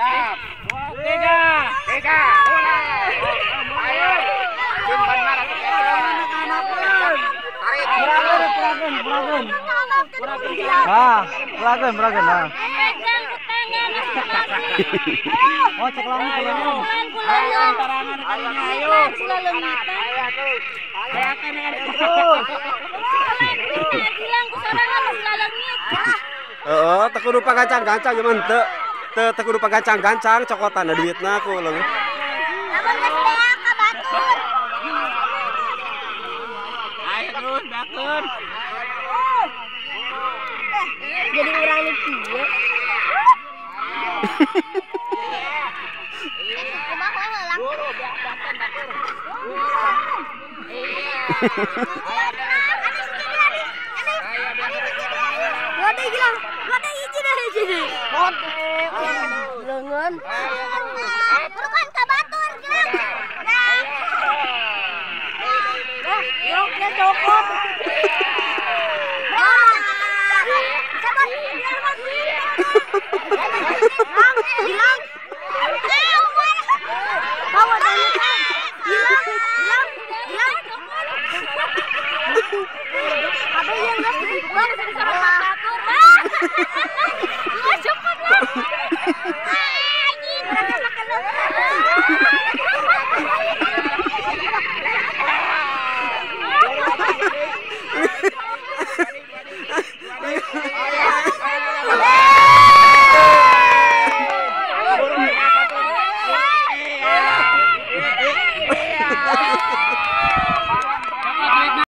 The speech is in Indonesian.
Siap. Tiga. Tiga. Mulai. Ayo. Simpan marah. Tarik. Ah. Ah. Oh, cek. Ayo. Terus. Heeh, teu kudu pagancang-gancang cuman teu teu teu kudu pagancang-gancang cokotan duitna aku leung. Ayo terus, bakun. Jadi orang lucu ya. Lode ada bilang gak ada izin dari sini lengan bukan ke batur bilang nah yuknya cukup bilang bilang bawa dari bilang bilang bilang ada yang nggak Masuk ke belakang. Ah, ini